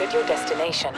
at your destination.